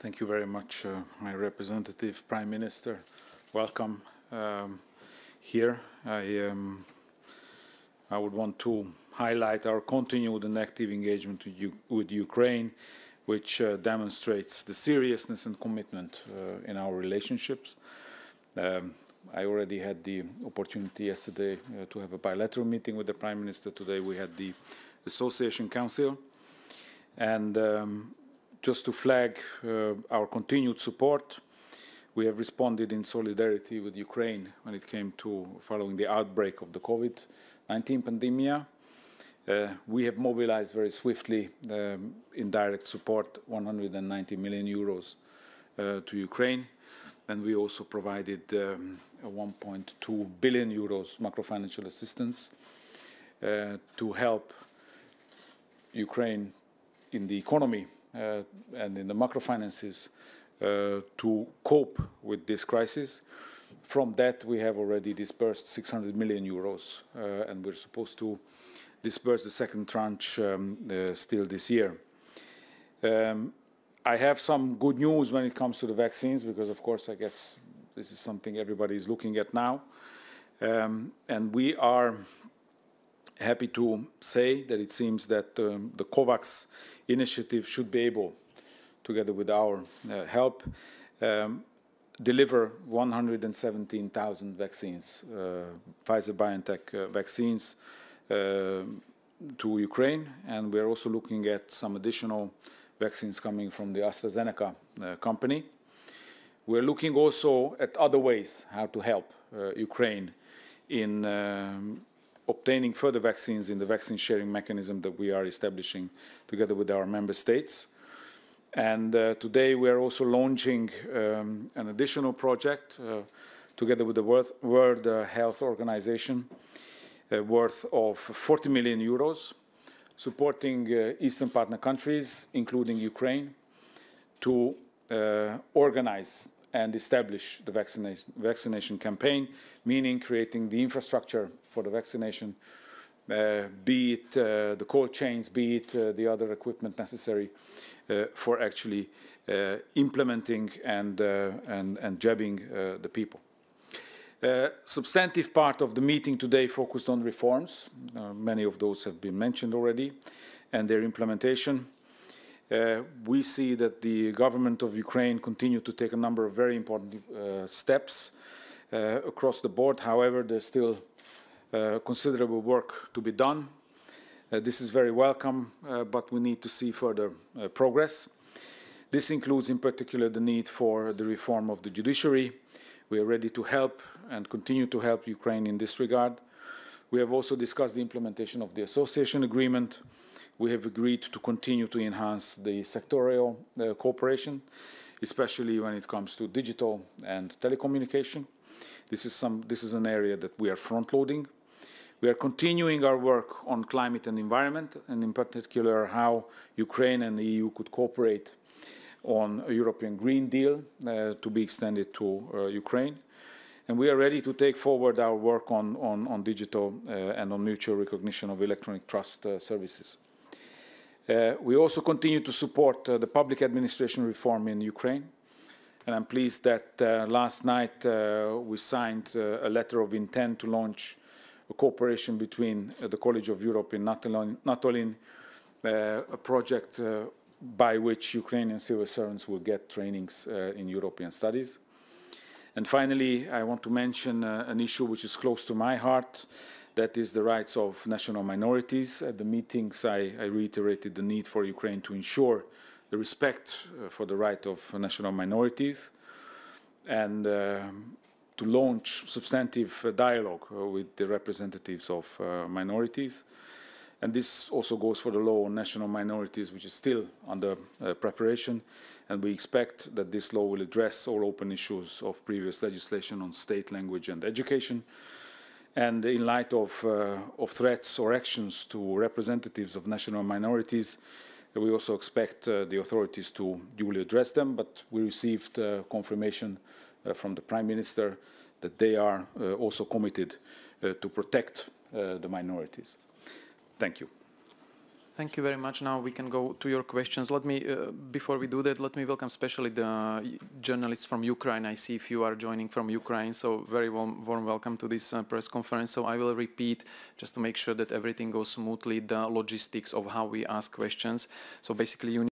Thank you very much, uh, High Representative Prime Minister. Welcome um, here. I, um, I would want to highlight our continued and active engagement with, U with Ukraine, which uh, demonstrates the seriousness and commitment uh, in our relationships. Um, I already had the opportunity yesterday uh, to have a bilateral meeting with the Prime Minister. Today we had the Association Council. And um, just to flag uh, our continued support, we have responded in solidarity with Ukraine when it came to following the outbreak of the COVID-19 pandemic. Uh, we have mobilized very swiftly um, in direct support 190 million euros uh, to Ukraine. And we also provided um, 1.2 billion euros macro-financial assistance uh, to help Ukraine in the economy and in the macrofinances uh, to cope with this crisis. From that, we have already disbursed 600 million euros, uh, and we're supposed to disburse the second tranche um, still this year. Um, I have some good news when it comes to the vaccines, because of course, I guess this is something everybody is looking at now. Um, and we are happy to say that it seems that um, the COVAX initiative should be able, together with our uh, help, um, deliver 117,000 vaccines, uh, Pfizer-BioNTech uh, vaccines uh, to Ukraine. And we're also looking at some additional vaccines coming from the AstraZeneca uh, company. We're looking also at other ways how to help uh, Ukraine in um, obtaining further vaccines in the vaccine sharing mechanism that we are establishing together with our member states. And uh, today we are also launching um, an additional project uh, together with the World, World uh, Health Organization uh, worth of 40 million euros, supporting uh, Eastern partner countries, including Ukraine, to uh, organize and establish the vaccination, vaccination campaign, meaning creating the infrastructure for the vaccination, uh, be it uh, the cold chains, be it uh, the other equipment necessary uh, for actually uh, implementing and, uh, and, and jabbing the people. substantive part of the meeting today focused on reforms. many of those have been mentioned already, and their implementation. Uh, we see that the government of Ukraine continue to take a number of very important uh, steps uh, across the board. However, there's still uh, considerable work to be done. Uh, this is very welcome, uh, but we need to see further progress. This includes in particular the need for the reform of the judiciary. We are ready to help and continue to help Ukraine in this regard. We have also discussed the implementation of the association agreement we have agreed to continue to enhance the sectorial uh, cooperation, especially when it comes to digital and telecommunication. This is, some, this is an area that we are front-loading. We are continuing our work on climate and environment, and in particular how Ukraine and the EU could cooperate on a European Green Deal uh, to be extended to uh, Ukraine. And we are ready to take forward our work on, on, on digital uh, and on mutual recognition of electronic trust uh, services. Uh, we also continue to support uh, the public administration reform in Ukraine. And I'm pleased that uh, last night uh, we signed a letter of intent to launch a cooperation between the College of Europe in Natolin, a project by which Ukrainian civil servants will get trainings in European studies. And finally, I want to mention an issue which is close to my heart, that is the rights of national minorities. At the meetings, I, I reiterated the need for Ukraine to ensure the respect uh, for the right of national minorities and uh, to launch substantive uh, dialogue uh, with the representatives of uh, minorities. And this also goes for the law on national minorities, which is still under uh, preparation. And we expect that this law will address all open issues of previous legislation on state language and education, and in light of, uh, of threats or actions to representatives of national minorities, we also expect uh, the authorities to duly address them, but we received uh, confirmation uh, from the Prime Minister that they are uh, also committed to protect the minorities. Thank you. Thank you very much. Now we can go to your questions. Let me, uh, before we do that, let me welcome especially the journalists from Ukraine. I see if you are joining from Ukraine, so very warm, warm welcome to this uh, press conference. So I will repeat just to make sure that everything goes smoothly, the logistics of how we ask questions. So basically you